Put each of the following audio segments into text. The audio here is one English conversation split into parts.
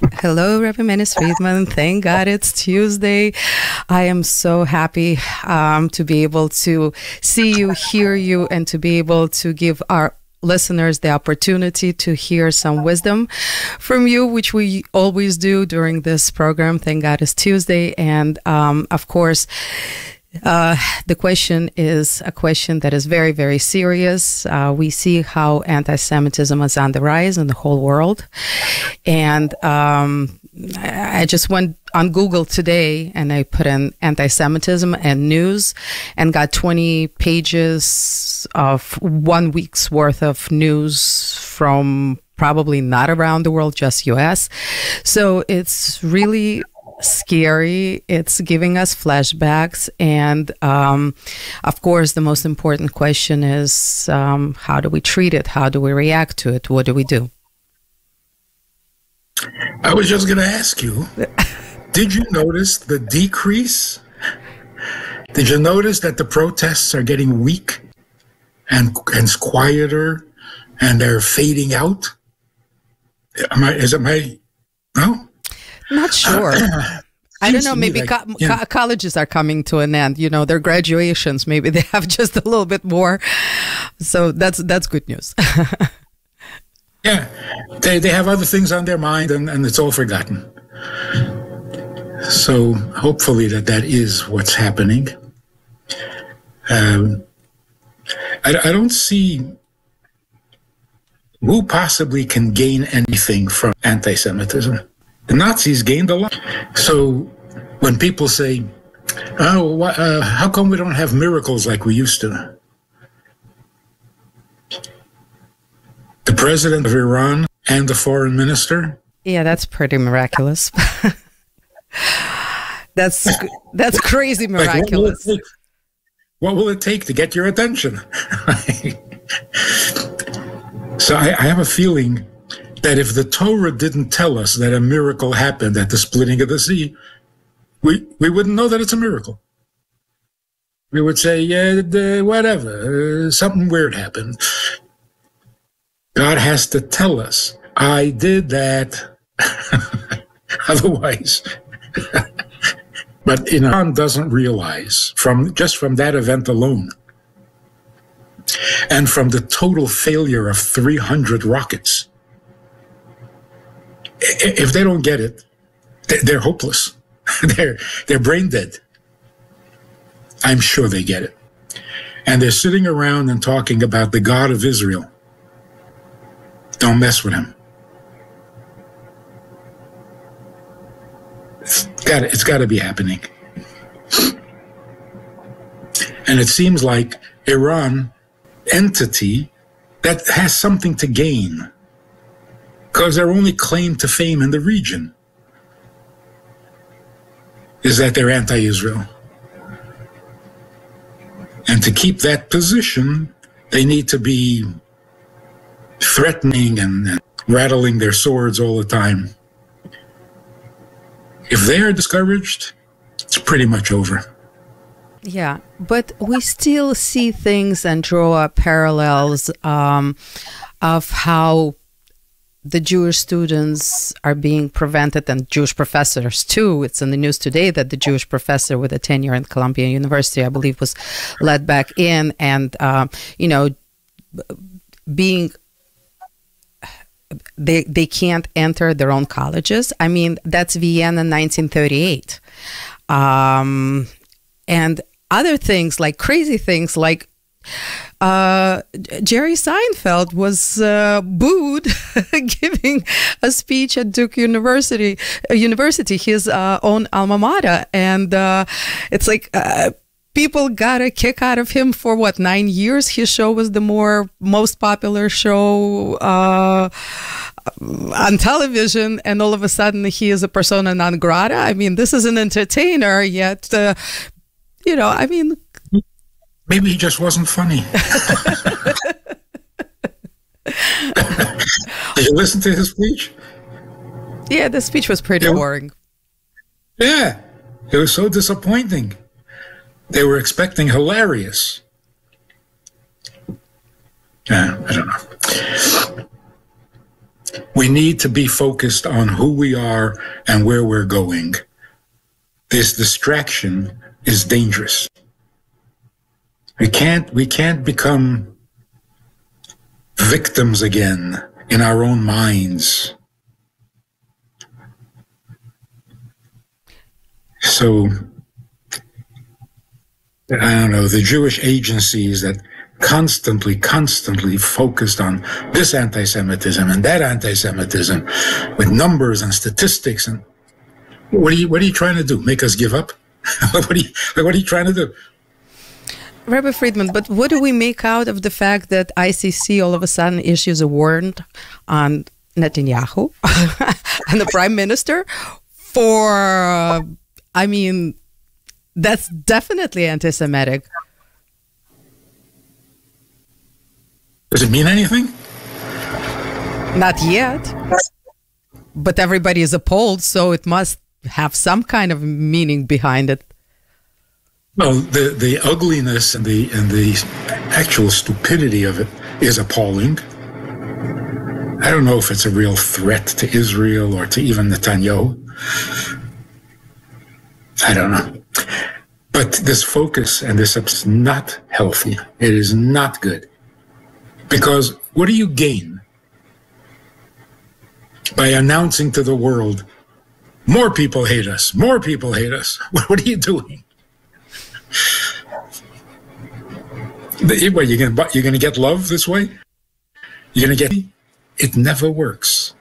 Hello, Reverend Manis Friedman. Thank God it's Tuesday. I am so happy um, to be able to see you, hear you, and to be able to give our listeners the opportunity to hear some wisdom from you, which we always do during this program. Thank God it's Tuesday. And um, of course, uh, the question is a question that is very, very serious. Uh, we see how anti Semitism is on the rise in the whole world. And um, I just went on Google today and I put in anti Semitism and news and got 20 pages of one week's worth of news from probably not around the world, just US. So it's really scary. It's giving us flashbacks. And um, of course, the most important question is um, how do we treat it? How do we react to it? What do we do? I was just going to ask you did you notice the decrease? Did you notice that the protests are getting weak and, and quieter and they're fading out? Am I, is it my, no? Not sure. I don't know. Maybe like, co- yeah. co- colleges are coming to an end. You know, their graduations. Maybe they have just a little bit more. So that's that's good news. yeah, they they have other things on their mind, and, and it's all forgotten. So hopefully that that is what's happening. Um, I, I don't see who possibly can gain anything from anti-Semitism. The Nazis gained a lot. So when people say, oh, uh, how come we don't have miracles like we used to? The president of Iran and the foreign minister? Yeah, that's pretty miraculous. that's that's crazy miraculous. Like, what, will what, will it take to get your attention? so I, I have a feeling that if the Torah didn't tell us that a miracle happened at the splitting of the sea, we, we wouldn't know that it's a miracle. We would say, yeah, whatever, uh, something weird happened. God has to tell us, I did that. Otherwise, but Iran doesn't realize from just from that event alone and from the total failure of 300 rockets if they don't get it, they're hopeless. they're they're brain dead. I'm sure they get it. And they're sitting around and talking about the God of Israel. Don't mess with him. It's got it's got to be happening. And it seems like Iran entity that has something to gain because their only claim to fame in the region is that they're anti Israel. And to keep that position, they need to be threatening and rattling their swords all the time. If they are discouraged, it's pretty much over. Yeah, but we still see things and draw parallels um, of how the Jewish students are being prevented, and Jewish professors too. It's in the news today that the Jewish professor with a tenure in Columbia University, I believe, was let back in, and uh, you know, being they they can't enter their own colleges. I mean, that's Vienna, 1938, um, and other things like crazy things like uh, Jerry Seinfeld was uh, booed giving a speech at Duke University, uh, University, his uh, own alma mater, and uh, it's like uh, people got a kick out of him for what nine years. His show was the more most popular show on television, and all of a sudden he is a persona non grata. I mean, this is an entertainer, yet. you know, I mean, Maybe he just wasn't funny. Did you listen to his speech? Yeah, the speech was pretty it, boring. Yeah, it was so disappointing. They were expecting hilarious. Yeah, I don't know. We need to be focused on who we are and where we're going. This distraction is dangerous. We can't, we can't become victims again in our own minds. So, I don't know, the Jewish agencies that constantly, constantly focused on this anti Semitism and that anti Semitism with numbers and statistics. And what are, you, what are you trying to do? Make us give up? what, are you, what are you trying to do? Rabbi Friedman, but what do we make out of the fact that ICC all of a sudden issues a warrant on Netanyahu and the prime minister for, uh, I mean, that's definitely anti Semitic. Does it mean anything? Not yet. But everybody is appalled, so it must have some kind of meaning behind it. Well, the, the ugliness and the and the actual stupidity of it is appalling. I don't know if it's a real threat to Israel or to even Netanyahu. I don't know. But this focus and this is not healthy. It is not good. Because what do you gain by announcing to the world, more people hate us, more people hate us? What are you doing? Eh, what, you're gonna you're gonna get love this way? You're gonna get it never works.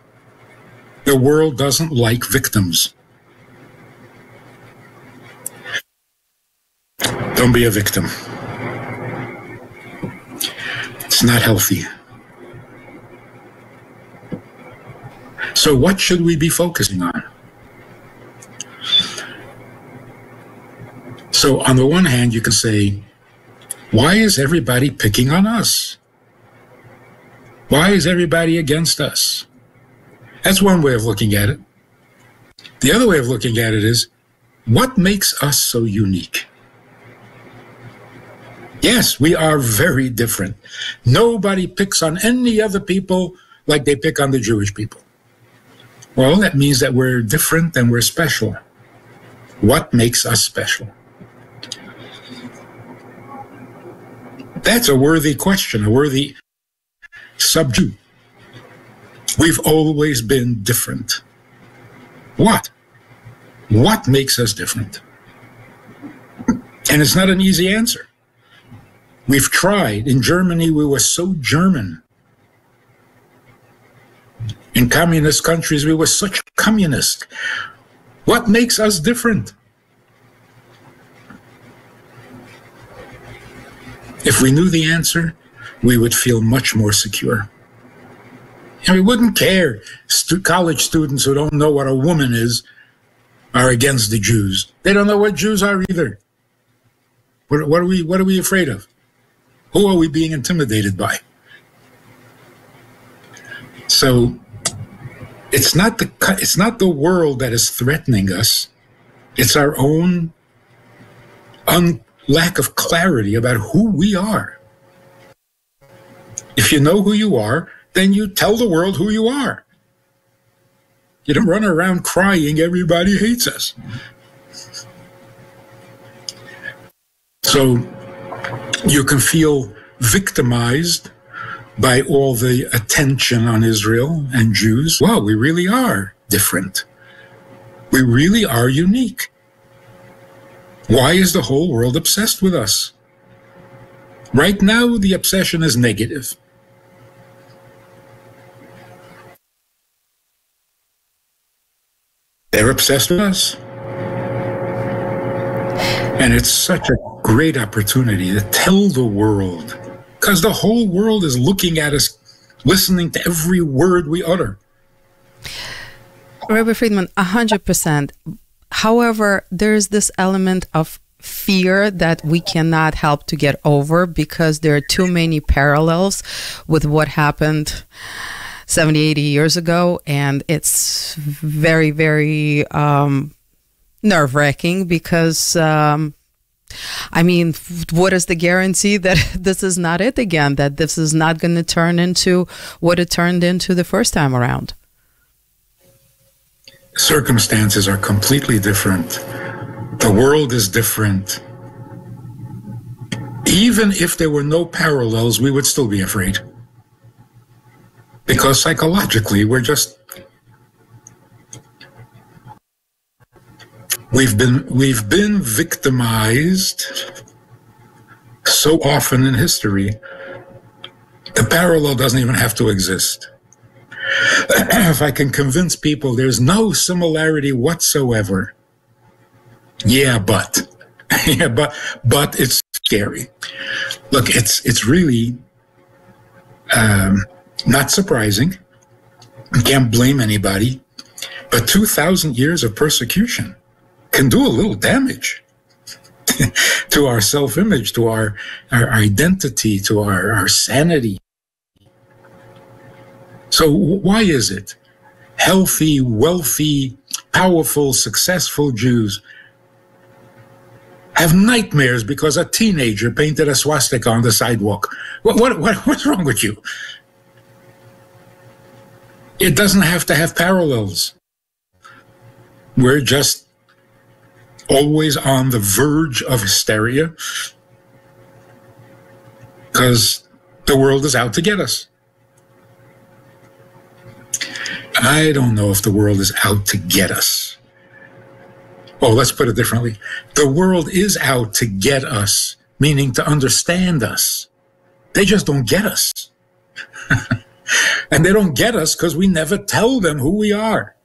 The world doesn't like victims. Don't be a victim. It's not healthy. So, what should we be focusing on? So, on the one hand, you can say, why is everybody picking on us? Why is everybody against us? That's one way of looking at it. The other way of looking at it is, what makes us so unique? Yes, we are very different. Nobody picks on any other people like they pick on the Jewish people. Well, that means that we're different and we're special. What makes us special? That's a worthy question, a worthy subject. We've always been different. What? What makes us different? And it's not an easy answer. We've tried. In Germany, we were so German. In communist countries, we were such communist. What makes us different? If we knew the answer, we would feel much more secure. And we wouldn't care. Stu- college students who don't know what a woman is are against the Jews. They don't know what Jews are either. What, what, are we? What are we afraid of? Who are we being intimidated by? So it's not the it's not the world that is threatening us. It's our own un, lack of clarity about who we are. If you know who you are, then you tell the world who you are. You don't run around crying, everybody hates us. So you can feel victimized by all the attention on Israel and Jews. Well, we really are different. We really are unique. Why is the whole world obsessed with us? Right now, the obsession is negative. They're obsessed with us. And it's such a great opportunity to tell the world, because the whole world is looking at us, listening to every word we utter. Rabbi Friedman, 100%. However, there's this element of fear that we cannot help to get over because there are too many parallels with what happened 70, 80 years ago. And it's very, very um, nerve wracking because. Um, I mean, what is the guarantee that this is not it again? That this is not going to turn into what it turned into the first time around? Circumstances are completely different. The world is different. Even if there were no parallels, we would still be afraid. Because psychologically, we're just we've been we've been victimized so often in history. The parallel doesn't even have to exist. if I can convince people there's no similarity whatsoever, yeah, but yeah, but but it's scary. Look, it's it's really um, not surprising. You can't blame anybody, but two thousand years of persecution can do a little damage to our self-image, to our our identity, to our, our sanity. So why is it healthy, wealthy, powerful, successful Jews have nightmares because a teenager painted a swastika on the sidewalk? What, what, what, what's wrong with you? It doesn't have to have parallels. We're just always on the verge of hysteria because the world is out to get us. I don't know if the world is out to get us. Oh, let's put it differently. The world is out to get us, meaning to understand us. They just don't get us. and they don't get us because we never tell them who we are.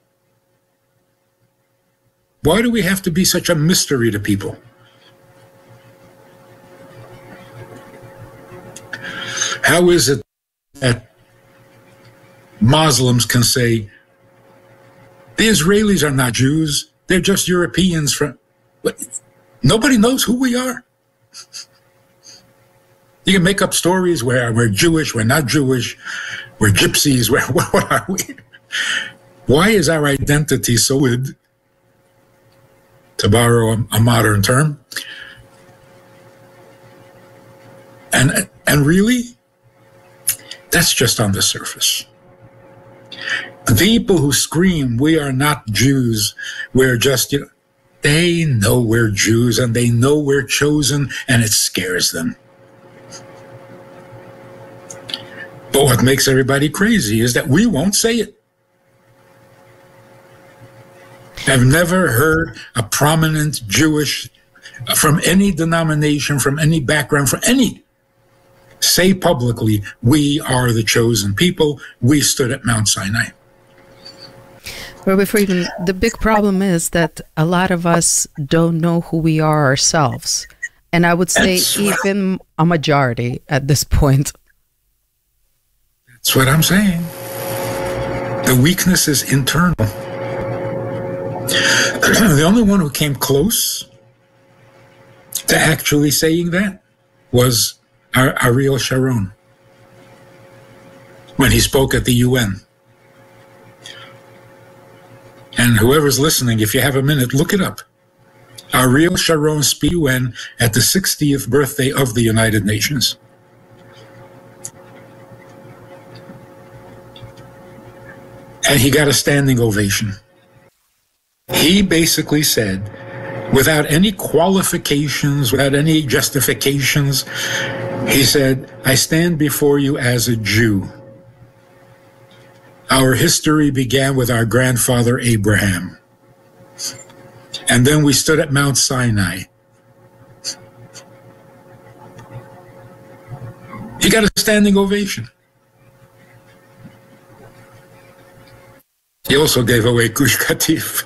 Why do we have to be such a mystery to people? How is it that Muslims can say, the Israelis are not Jews, they're just Europeans from. But nobody knows who we are. You can make up stories where we're Jewish, we're not Jewish, we're gypsies, where what, are we? Why is our identity so? To borrow a, a modern term. And and really, that's just on the surface. The people who scream, we are not Jews, we're just, you know, they know we're Jews and they know we're chosen and it scares them. But what makes everybody crazy is that we won't say it. I've never heard a prominent Jewish from any denomination, from any background, from any say publicly, we are the chosen people. We stood at Mount Sinai. Rabbi Friedman, the big problem is that a lot of us don't know who we are ourselves. And I would say That's even a majority at this point. That's what I'm saying. The weakness is internal. the only one who came close to actually saying that was Ariel Sharon when he spoke at the UN. And whoever's listening, if you have a minute, look it up. Ariel Sharon UN at the 60th birthday of the United Nations. And he got a standing ovation. He basically said, without any qualifications, without any justifications, he said, I stand before you as a Jew our history began with our grandfather Abraham. And then we stood at Mount Sinai. He got a standing ovation. He also gave away Gush Katif,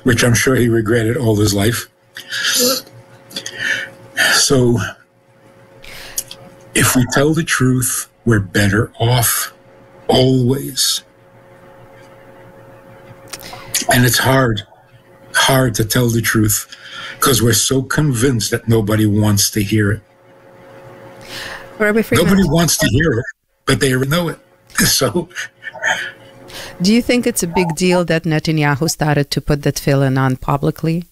which I'm sure he regretted all his life. So if we tell the truth, we're better off always. And it's hard, hard to tell the truth because we're so convinced that nobody wants to hear it. Nobody wants to hear it, but they know it. So. Do you think it's a big deal that Netanyahu started to put that tefillin on publicly?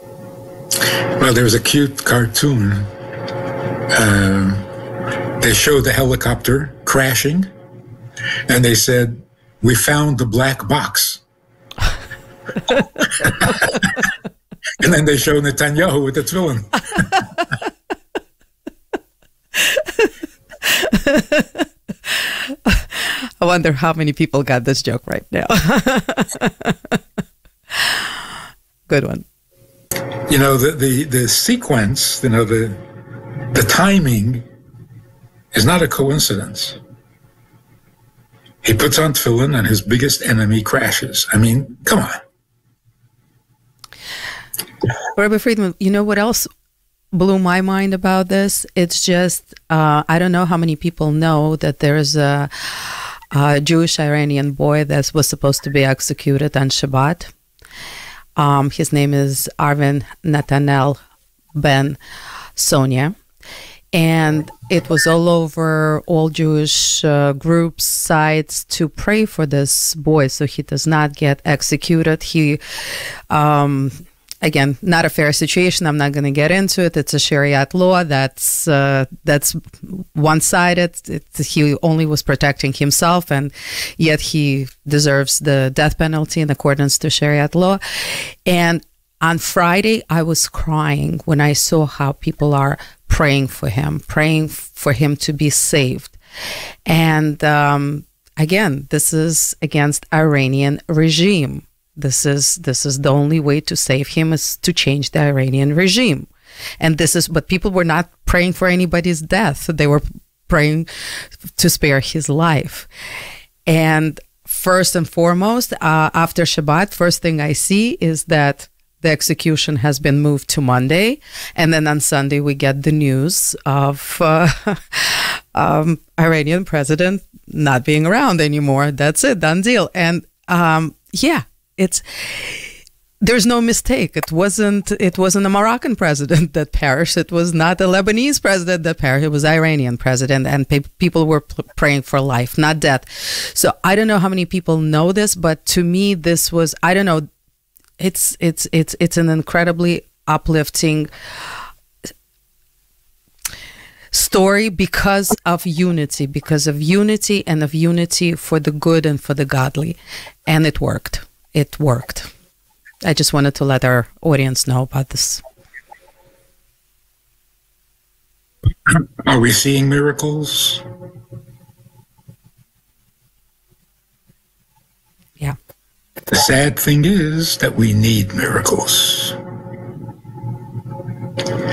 Well, there was a cute cartoon um, they showed the helicopter crashing, and they said, We found the black box. and then they show Netanyahu with the tefillin. I wonder how many people got this joke right now. Good one. You know, the, the, the sequence, you know, the, the timing is not a coincidence. He puts on tefillin and his biggest enemy crashes. I mean, come on. Rabbi Friedman, you know what else blew my mind about this? It's just, uh, I don't know how many people know that there's a, a Jewish Iranian boy that was supposed to be executed on Shabbat. Um, his name is Arvin Natanel Ben Sonia and it was all over all Jewish uh, groups, sites to pray for this boy so he does not get executed. He, um, again, not a fair situation. I'm not going to get into it. It's a Shariat law that's uh, that's one sided. He only was protecting himself, and yet he deserves the death penalty in accordance to Shariat law. And on Friday, I was crying when I saw how people are praying for him, praying for him to be saved. And um, again, this is against Iranian regime. This is this is the only way to save him is to change the Iranian regime. And this is but people were not praying for anybody's death. They were praying to spare his life. And first and foremost, uh, after Shabbat, first thing I see is that the execution has been moved to Monday, and then on Sunday we get the news of uh, um, Iranian president not being around anymore. That's it, done deal. And um, yeah, it's there's no mistake. It wasn't. It wasn't a Moroccan president that perished. It was not a Lebanese president that perished. It was Iranian president, and pe- people were praying for life, not death. So I don't know how many people know this, but to me, this was. I don't know it's it's it's it's an incredibly uplifting story because of unity because of unity and of unity for the good and for the godly. And it worked. It worked. I just wanted to let our audience know about this. Are we seeing miracles The sad thing is that we need miracles.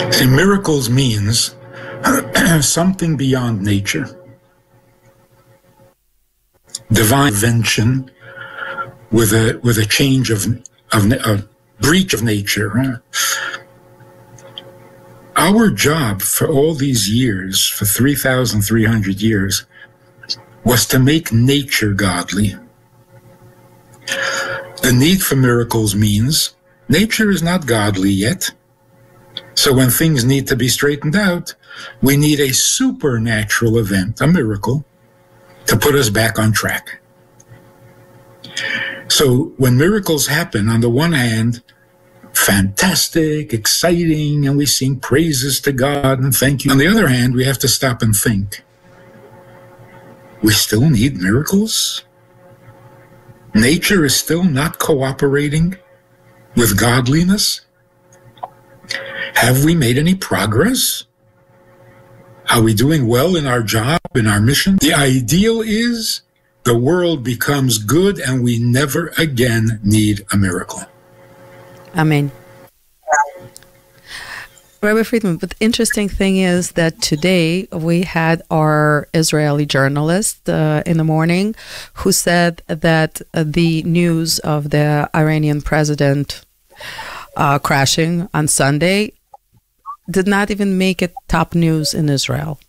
See, miracles means something beyond nature. Divine invention with a with a change of of a breach of nature. Our job for all these years, for 3,300 years, was to make nature godly. The need for miracles means nature is not godly yet. So when things need to be straightened out, we need a supernatural event, a miracle, to put us back on track. So when miracles happen, on the one hand, fantastic, exciting, and we sing praises to God and thank you. On the other hand, we have to stop and think. We still need miracles? Nature is still not cooperating with godliness? Have we made any progress? Are we doing well in our job, in our mission? The ideal is the world becomes good and we never again need a miracle. Amen. Rabbi Friedman, but the interesting thing is that today we had our Israeli journalist uh, in the morning who said that uh, the news of the Iranian president uh, crashing on Sunday did not even make it top news in Israel.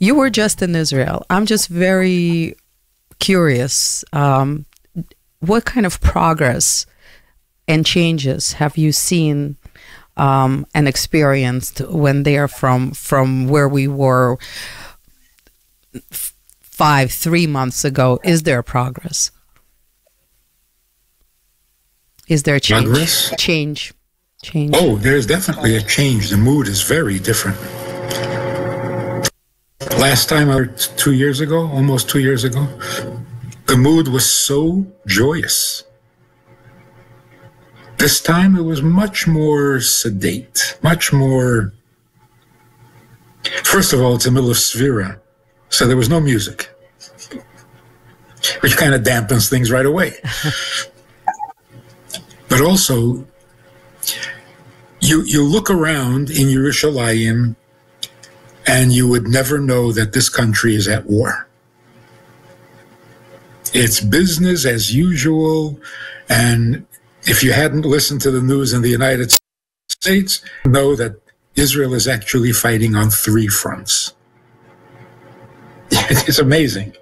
You were just in Israel. I'm just very curious. Um, what kind of progress and changes have you seen? Um, and experienced when they are from from where we were five, three months ago? Is there progress? Is there change? Progress? Change. Change. Oh, there's definitely a change. The mood is very different. Last time, or two years ago, almost two years ago, the mood was so joyous. This time it was much more sedate, much more. First of all, it's the middle of Sefira, so there was no music, which kind of dampens things right away. but also, you you look around in Yerushalayim, and you would never know that this country is at war. It's business as usual, and if you hadn't listened to the news in the United States, know that Israel is actually fighting on three fronts. It is amazing.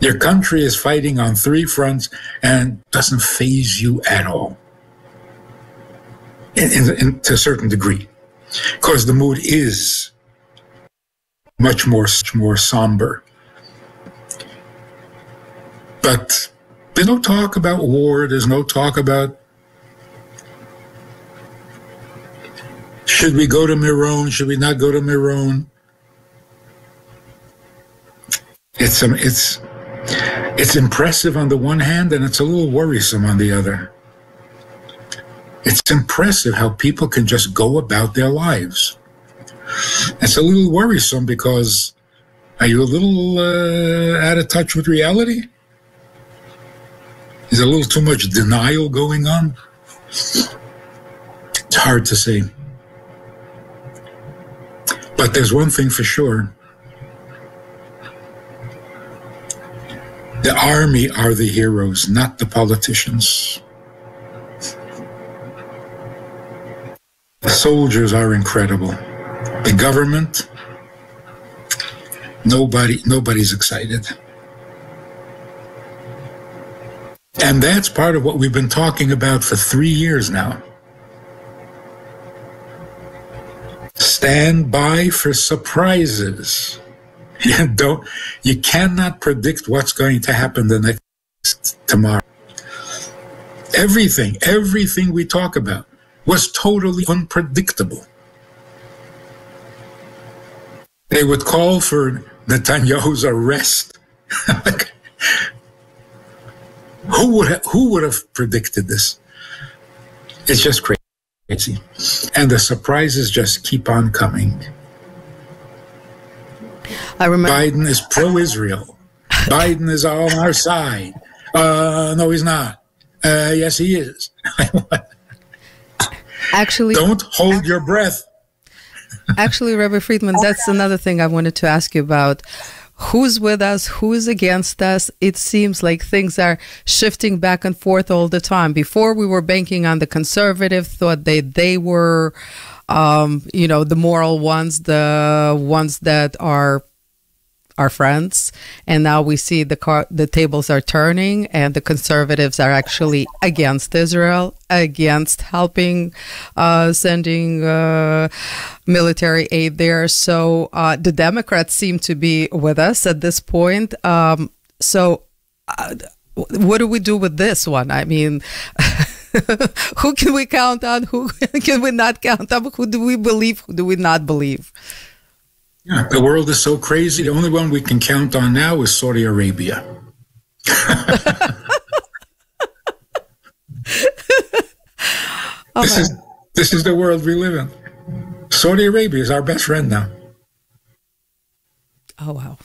Your country is fighting on three fronts and doesn't faze you at all, in, in, in, to a certain degree, because the mood is much more, much more somber. But there's no talk about war. There's no talk about should we go to Meron? Should we not go to Meron? It's um, it's it's impressive on the one hand, and it's a little worrisome on the other. It's impressive how people can just go about their lives. It's a little worrisome because are you a little uh, out of touch with reality? Is a little too much denial going on? It's hard to say. But there's one thing for sure. The army are the heroes, not the politicians. The soldiers are incredible. The government, nobody, nobody's excited. And that's part of what we've been talking about for three years now. Stand by for surprises. You don't, you cannot predict what's going to happen the next tomorrow. Everything, everything we talk about was totally unpredictable. They would call for Netanyahu's arrest. Who would have, who would have predicted this? It's just crazy, and the surprises just keep on coming. I remember Biden is pro-Israel. Biden is on our side. Uh, no, he's not. Uh, yes, he is. actually, don't hold your breath. actually, Rabbi Friedman, that's another thing I wanted to ask you about who's with us, who's against us. It seems like things are shifting back and forth all the time. Before we were banking on the conservative, thought that they were, um, you know, the moral ones, the ones that are our friends and now we see the car the tables are turning and the conservatives are actually against israel against helping uh, sending uh, military aid there. So uh, the democrats seem to be with us at this point. Um, so uh, what do we do with this one? I mean who can we count on? Who can we not count on? Who do we believe? Who do we not believe yeah, the world is so crazy. The only one we can count on now is Saudi Arabia. this is this is the world we live in. Saudi Arabia is our best friend now. Oh wow.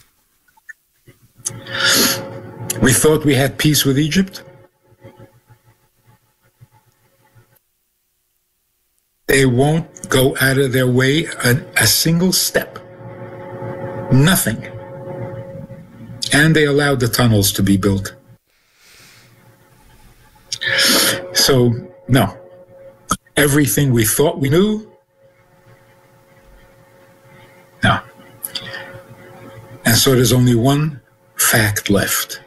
We thought we had peace with Egypt. They won't go out of their way a, a single step Nothing. And they allowed the tunnels to be built. So, no. Everything we thought we knew, no. And so there's only one fact left.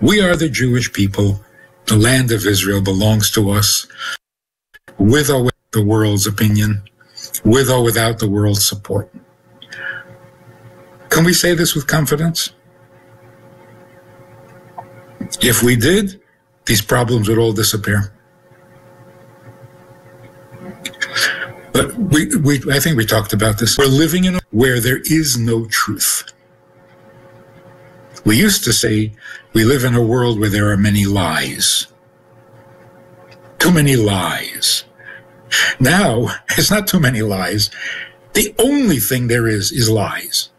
We are the Jewish people. The land of Israel belongs to us, with or without the world's opinion, with or without the world's support. Can we say this with confidence? If we did, these problems would all disappear. But we, we, I think we talked about this. We're living in a where there is no truth. We used to say we live in a world where there are many lies. Too many lies. Now, it's not too many lies. The only thing there is is lies.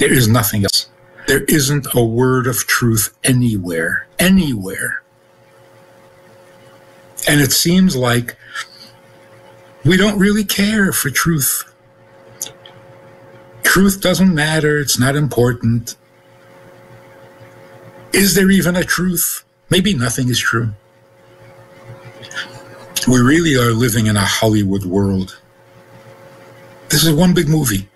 There is nothing else. There isn't a word of truth anywhere, anywhere. And it seems like we don't really care for truth. Truth doesn't matter, it's not important. Is there even a truth? Maybe nothing is true. We really are living in a Hollywood world. This is one big movie.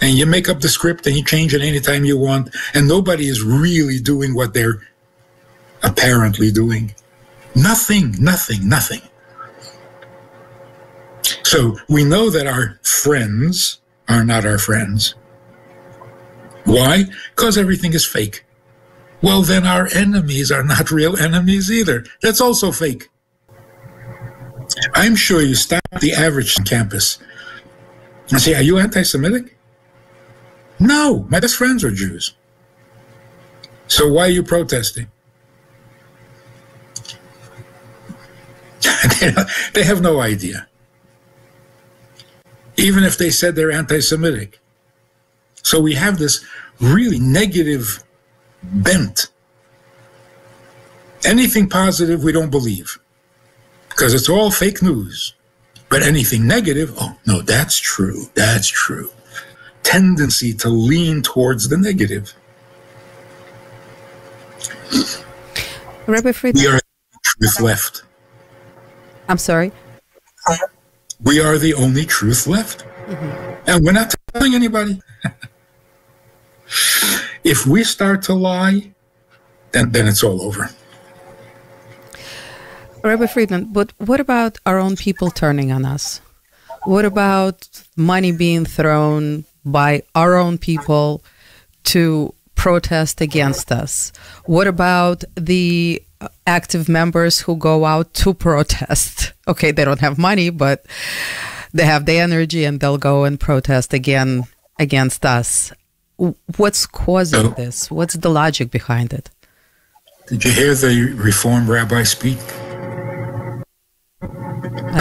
And you make up the script and you change it anytime you want, and nobody is really doing what they're apparently doing. Nothing, nothing, nothing. So we know that our friends are not our friends. Why? Because everything is fake. Well, then our enemies are not real enemies either. That's also fake. I'm sure you stop the average campus and say, Are you anti Semitic? No, my best friends are Jews. So why are you protesting? they have no idea. Even if they said they're anti Semitic. So we have this really negative bent. Anything positive, we don't believe because it's all fake news. But anything negative, oh, no, that's true. That's true. Tendency to lean towards the negative. Rabbi Friedman. We are truth left. I'm sorry? We are the only truth left. Mm-hmm. And we're not telling anybody. if we start to lie, then, then it's all over. Rabbi Friedman, but what about our own people turning on us? What about money being thrown by our own people to protest against us? What about the active members who go out to protest? Okay, they don't have money, but they have the energy and they'll go and protest again against us. What's causing this? What's the logic behind it? Did you hear the Reform rabbi speak?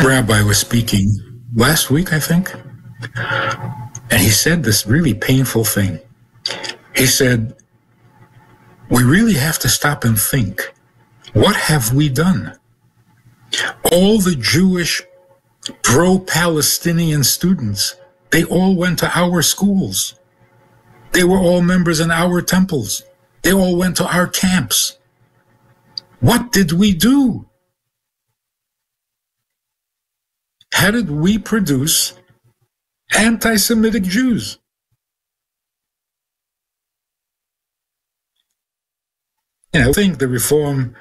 rabbi was speaking last week, I think, and he said this really painful thing. He said, We really have to stop and think what have we done? All the Jewish pro Palestinian students, they all went to our schools. They were all members in our temples. They all went to our camps. What did we do? how did we produce anti Semitic Jews? You know, I think the reform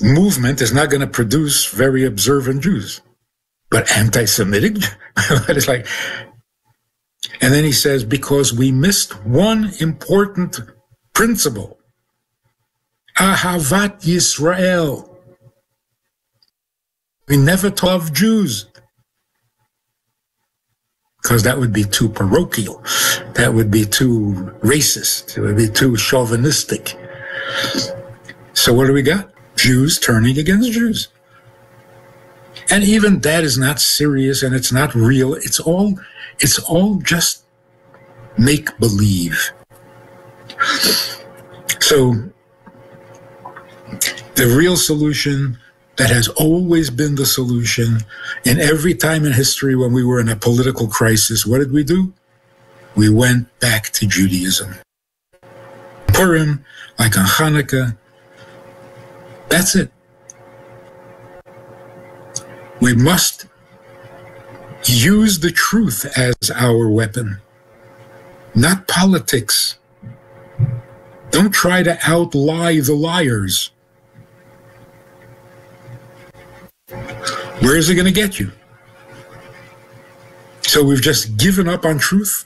movement is not going to produce very observant Jews, but anti Semitic? it's like, and then he says, because we missed one important principle Ahavat Yisrael. We never love Jews because that would be too parochial. That would be too racist. It would be too chauvinistic. So what do we got? Jews turning against Jews. And even that is not serious and it's not real. It's all it's all just make believe. So the real solution that has always been the solution. In every time in history when we were in a political crisis, what did we do? We went back to Judaism. Purim, like on Hanukkah, that's it. We must use the truth as our weapon, not politics. Don't try to outlie the liars. Where is it going to get you? So we've just given up on truth.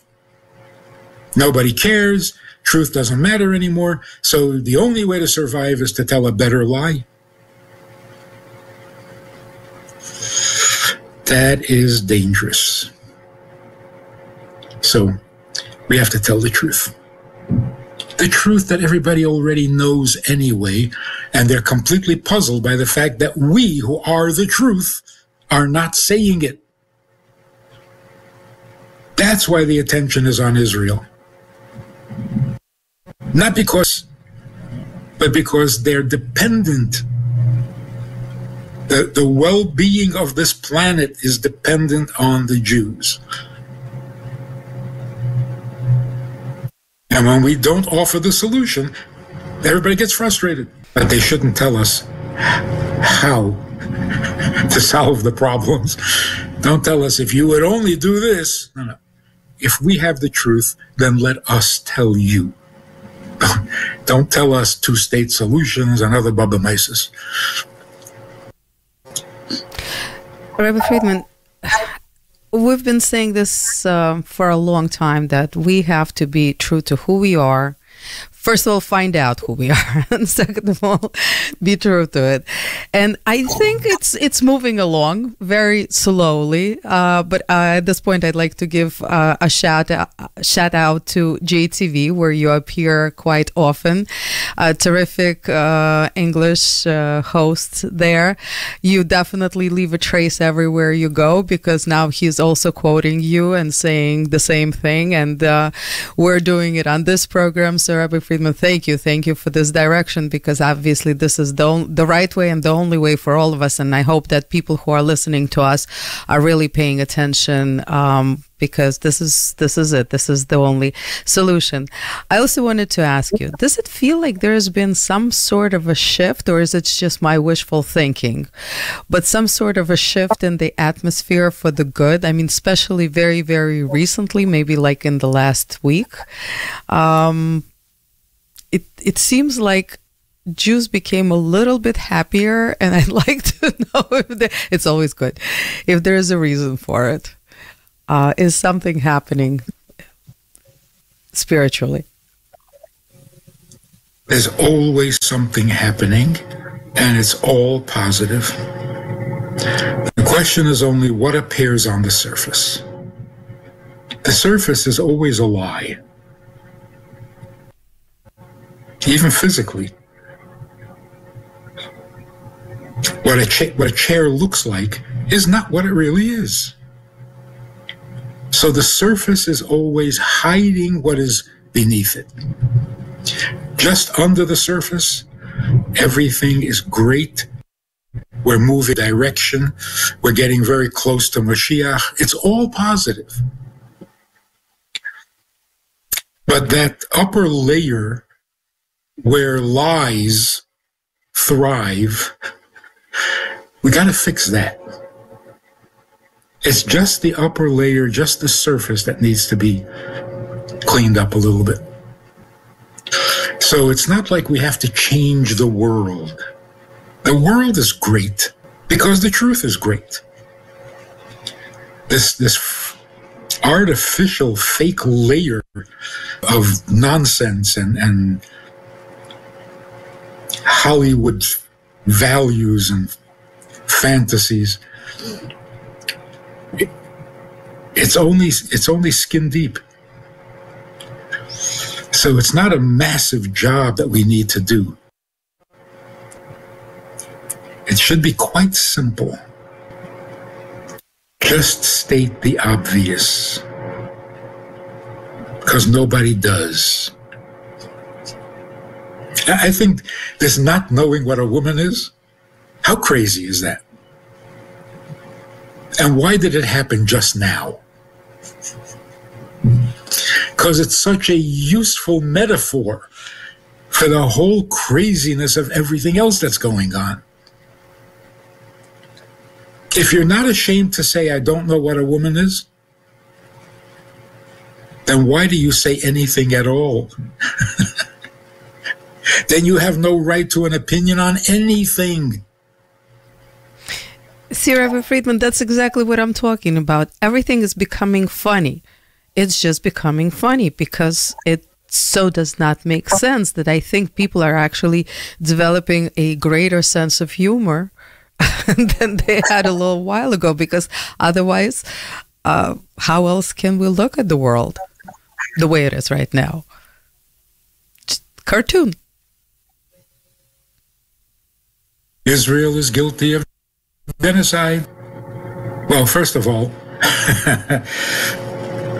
Nobody cares. Truth doesn't matter anymore. So the only way to survive is to tell a better lie. that is dangerous. So we have to tell the truth. The truth that everybody already knows anyway, and they're completely puzzled by the fact that we, who are the truth, are not saying it. That's why the attention is on Israel. Not because, but because they're dependent. The, the well being of this planet is dependent on the Jews. And when we don't offer the solution, everybody gets frustrated. But they shouldn't tell us how to solve the problems. Don't tell us if you would only do this. No, no. If we have the truth, then let us tell you. Don't tell us two state solutions and other bubbe meises. Rabbi Friedman, we've been saying this uh, for a long time that we have to be true to who we are first of all, find out who we are, and second of all, be true to it. And I think it's it's moving along very slowly. Uh, but uh, at this point, I'd like to give uh, a shout out, shout out to JTV, where you appear quite often. A terrific uh, English uh, host there. You definitely leave a trace everywhere you go because now he's also quoting you and saying the same thing. And uh, we're doing it on this program, so Rabbi Thank you, thank you for this direction because obviously this is the the right way and the only way for all of us. And I hope that people who are listening to us are really paying attention. Um, because this is this is it this is the only solution i also wanted to ask you does it feel like there has been some sort of a shift or is it just my wishful thinking but some sort of a shift in the atmosphere for the good i mean especially very very recently maybe like in the last week um, it it seems like Jews became a little bit happier, and I'd like to know if it's always good if there is a reason for it. Uh, is something happening spiritually? There's always something happening, and it's all positive. The question is only what appears on the surface. The surface is always a lie even physically. What a, cha- what a chair looks like is not what it really is. So the surface is always hiding what is beneath it. Just under the surface, everything is great. We're moving direction. We're getting very close to Mashiach. It's all positive. But that upper layer where lies thrive, we got to fix that. It's just the upper layer, just the surface that needs to be cleaned up a little bit. So it's not like we have to change the world. The world is great because the truth is great. This this artificial fake layer of nonsense and, and Hollywood values and fantasies. It, it's only it's only skin deep. So it's not a massive job that we need to do. It should be quite simple. Just state the obvious. Because nobody does. I think this not knowing what a woman is, how crazy is that? And why did it happen just now? Because it's such a useful metaphor for the whole craziness of everything else that's going on. If you're not ashamed to say, I don't know what a woman is, then why do you say anything at all? then you have no right to an opinion on anything. See, Reverend Friedman, that's exactly what I'm talking about. Everything is becoming funny. It's just becoming funny because it so does not make sense that I think people are actually developing a greater sense of humor than they had a little while ago because otherwise, uh, how else can we look at the world the way it is right now? Just cartoon. Israel is guilty of genocide. Well, first of all,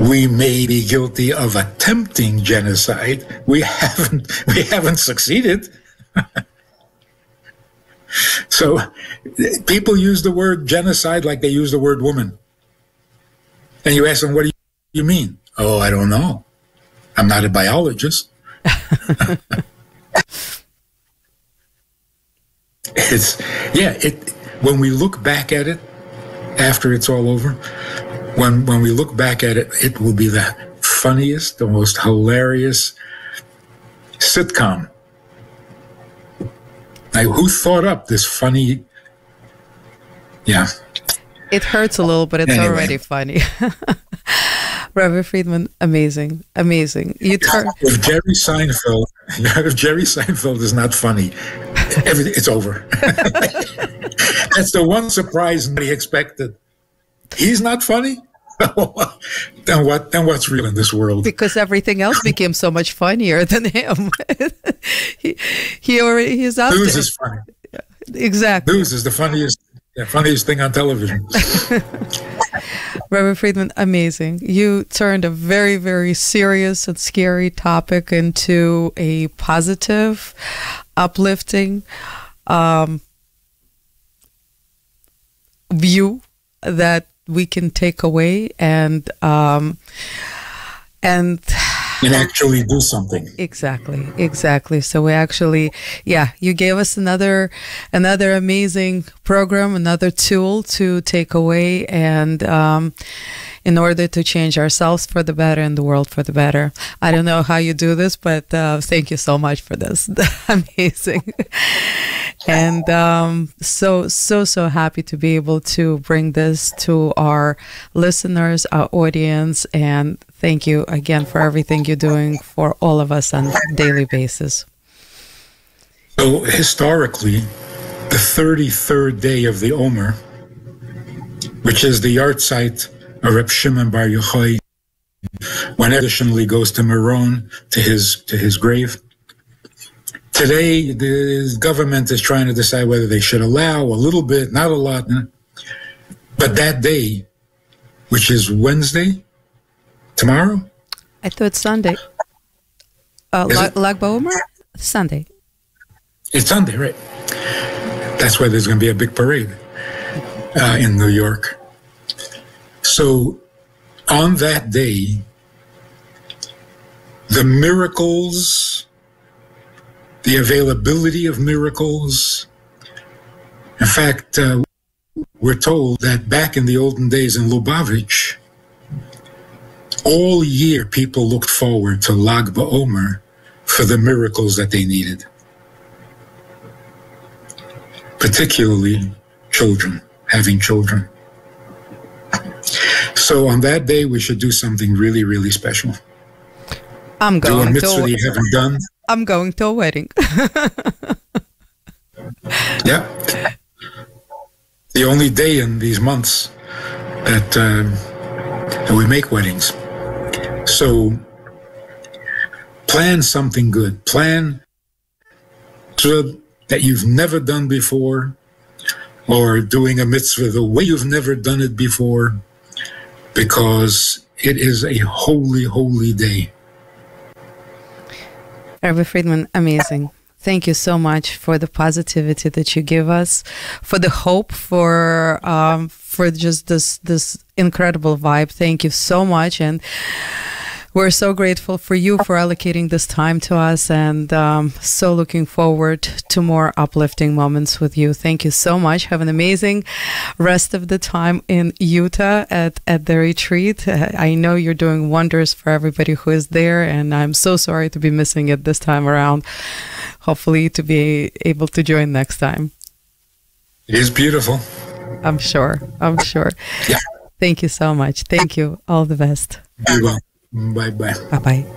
we may be guilty of attempting genocide. We haven't we haven't succeeded. so people use the word genocide like they use the word woman. And you ask them, what do you mean? Oh, I don't know. I'm not a biologist. It's yeah, it when we look back at it after it's all over, when when we look back at it, it will be the funniest, the most hilarious sitcom. Like who thought up this funny? Yeah, It hurts a little, but it's Anyway. already funny. Rabbi Friedman, amazing, amazing. You turn. if Jerry Seinfeld, if Jerry Seinfeld is not funny, everything it's over. That's the one surprise nobody expected. He's not funny. then what? Then what's real in this world? because everything else became so much funnier than him. he, he already he's out News there. is funny. exactly. News is the funniest, the funniest thing on television. Reverend Friedman, amazing. You turned a very, very serious and scary topic into a positive, uplifting um, view that we can take away and um, and and actually do something. Exactly, exactly. So we actually, yeah, you gave us another another amazing program, another tool to take away, and um, in order to change ourselves for the better and the world for the better. I don't know how you do this, but uh, thank you so much for this. amazing. And um, so, so, so happy to be able to bring this to our listeners, our audience, and thank you again for everything you're doing for all of us on a daily basis. So historically, the 33rd day of the Omer, which is the yahrzeit Reb Shimon Bar Yochai, when traditionally goes to Meron to his to his grave. Today, the government is trying to decide whether they should allow a little bit, not a lot. But that day, which is Wednesday, tomorrow, I thought Sunday. Uh, Lag? Lag BaOmer? Sunday. It's Sunday, right? That's why there's going to be a big parade uh, in New York. So, on that day, the miracles, the availability of miracles. In fact, uh, we're told that back in the olden days in Lubavitch, all year people looked forward to Lag BaOmer for the miracles that they needed particularly children, having children. So on that day, we should do something really, really special. I'm Do a going mitzvah to. you haven't done. I'm going to a wedding. Yeah. The only day in these months that, um, that we make weddings. So plan something good. Plan mitzvah that you've never done before, or doing a mitzvah the way you've never done it before, because it is a holy, holy day. Rabbi Friedman, amazing. Thank you so much for the positivity that you give us, for the hope, for um, for just this this incredible vibe. Thank you so much, and we're so grateful for you for allocating this time to us, and um, so looking forward to more uplifting moments with you. Thank you so much. Have an amazing rest of the time in Utah at at the retreat. Uh, I know you're doing wonders for everybody who is there, and I'm so sorry to be missing it this time around. Hopefully, to be able to join next time. It is beautiful. I'm sure. I'm sure. Yeah. Thank you so much. Thank you. All the best. Be well. Bye bye. Bye bye.